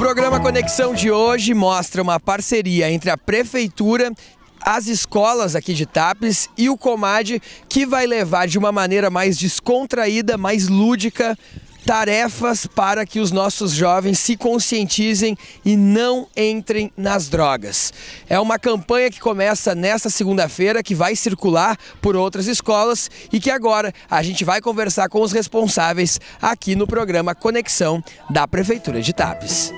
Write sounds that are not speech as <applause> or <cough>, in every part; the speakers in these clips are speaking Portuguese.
programa Conexão de hoje mostra uma parceria entre a Prefeitura as escolas aqui de Tapes e o Comad que vai levar de uma maneira mais descontraída, mais lúdica, tarefas para que os nossos jovens se conscientizem e não entrem nas drogas. É uma campanha que começa nesta segunda-feira, que vai circular por outras escolas e que agora a gente vai conversar com os responsáveis aqui no programa Conexão da Prefeitura de Tapes.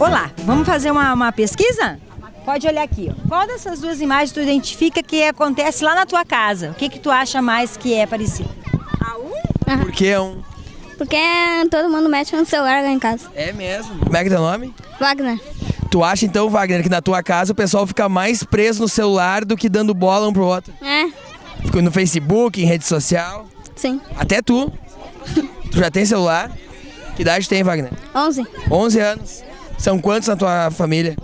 Olá, vamos fazer uma, uma pesquisa? Pode olhar aqui. Ó. Qual dessas duas imagens tu identifica que acontece lá na tua casa? O que que tu acha mais que é parecido? A um? Por que um? Porque todo mundo mexe no celular lá em casa. É mesmo? Como é que é teu nome? Wagner. Tu acha então, Wagner, que na tua casa o pessoal fica mais preso no celular do que dando bola um pro outro? É. Fica no Facebook, em rede social? Sim. Até tu? <laughs> tu já tem celular? Que idade tem, Wagner? 11. 11 anos. São quantos na tua família?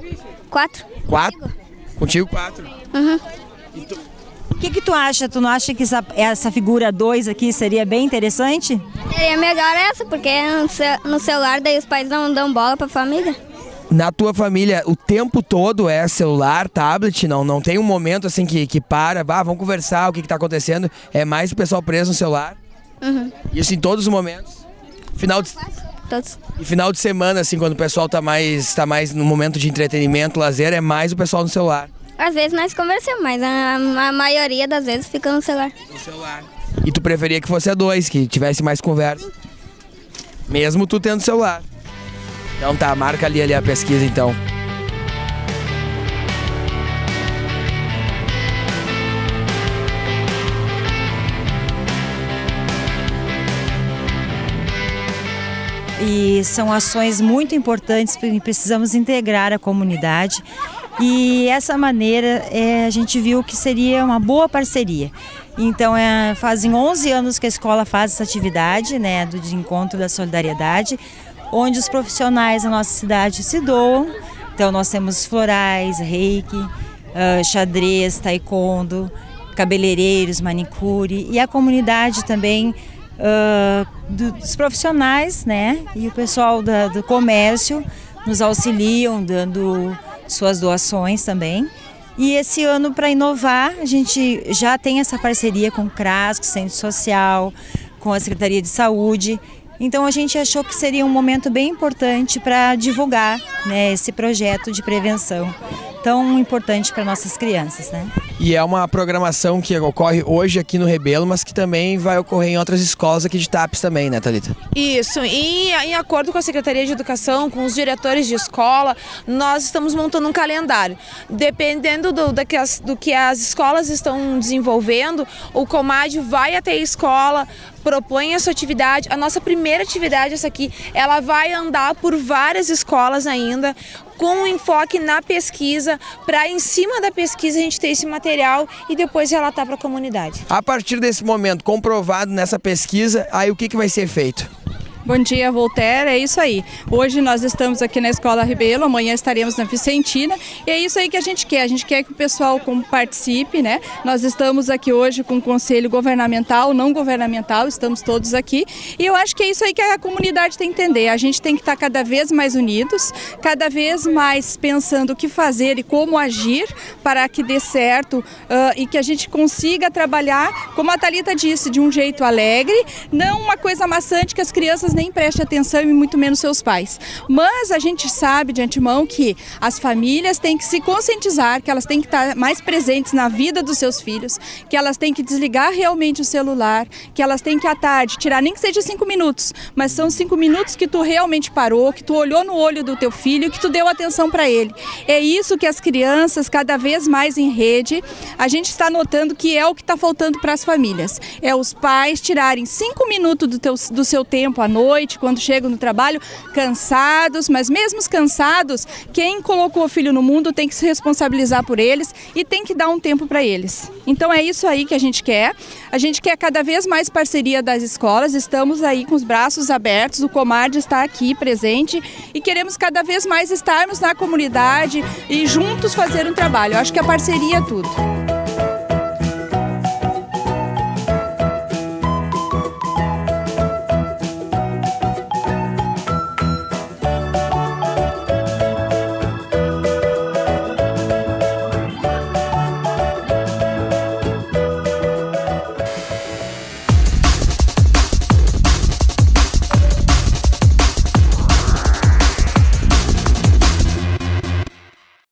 Quatro. Quatro? Contigo, quatro. Uhum. Tu... O que, que tu acha? Tu não acha que essa, essa figura 2 aqui seria bem interessante? Seria melhor essa, porque no, ce no celular daí os pais não dão bola pra família. Na tua família, o tempo todo é celular, tablet? Não, não tem um momento assim que, que para, ah, vamos conversar, o que, que tá acontecendo? É mais o pessoal preso no celular? Uhum. Isso em todos os momentos? Final de todos. E final de semana, assim, quando o pessoal tá mais, tá mais no momento de entretenimento, lazer, é mais o pessoal no celular. Às vezes nós conversamos, mas a, a maioria das vezes fica no celular. No celular. E tu preferia que fosse a dois, que tivesse mais conversa? Mesmo tu tendo celular. Então tá, marca ali, ali a pesquisa então. E são ações muito importantes porque precisamos integrar a comunidade e essa maneira é, a gente viu que seria uma boa parceria. Então, é, fazem 11 anos que a escola faz essa atividade né, do de encontro da solidariedade, onde os profissionais da nossa cidade se doam. Então, nós temos florais, reiki, uh, xadrez, taekwondo, cabeleireiros, manicure e a comunidade também uh, dos profissionais, né? E o pessoal da, do comércio nos auxiliam, dando suas doações também. E esse ano, para inovar, a gente já tem essa parceria com o CRAS, com o Centro Social, com a Secretaria de Saúde. Então a gente achou que seria um momento bem importante para divulgar né, esse projeto de prevenção tão importante para nossas crianças, né? E é uma programação que ocorre hoje aqui no Rebelo, mas que também vai ocorrer em outras escolas aqui de TAPES também, né, Thalita? Isso, e em acordo com a Secretaria de Educação, com os diretores de escola, nós estamos montando um calendário. Dependendo do, do, que, as, do que as escolas estão desenvolvendo, o Comad vai até a escola, propõe essa atividade. A nossa primeira atividade, essa aqui, ela vai andar por várias escolas ainda, com um enfoque na pesquisa, para em cima da pesquisa a gente ter esse material e depois relatar para a comunidade. A partir desse momento, comprovado nessa pesquisa, aí o que, que vai ser feito? Bom dia, Voltaire. É isso aí. Hoje nós estamos aqui na Escola Ribeiro, amanhã estaremos na Vicentina. E é isso aí que a gente quer. A gente quer que o pessoal participe, né? Nós estamos aqui hoje com o Conselho Governamental, não governamental, estamos todos aqui. E eu acho que é isso aí que a comunidade tem que entender. A gente tem que estar cada vez mais unidos, cada vez mais pensando o que fazer e como agir para que dê certo uh, e que a gente consiga trabalhar, como a Thalita disse, de um jeito alegre, não uma coisa maçante que as crianças nem prestem atenção e muito menos seus pais. Mas a gente sabe de antemão que as famílias têm que se conscientizar, que elas têm que estar mais presentes na vida dos seus filhos, que elas têm que desligar realmente o celular, que elas têm que à tarde tirar nem que seja cinco minutos, mas são cinco minutos que tu realmente parou, que tu olhou no olho do teu filho, que tu deu atenção para ele. É isso que as crianças, cada vez mais em rede, a gente está notando que é o que está faltando para as famílias. É os pais tirarem cinco minutos do, teu, do seu tempo à noite noite, quando chegam no trabalho, cansados, mas mesmo cansados, quem colocou o filho no mundo tem que se responsabilizar por eles e tem que dar um tempo para eles. Então é isso aí que a gente quer. A gente quer cada vez mais parceria das escolas, estamos aí com os braços abertos, o Comard está aqui presente e queremos cada vez mais estarmos na comunidade e juntos fazer um trabalho. Eu acho que a parceria é tudo.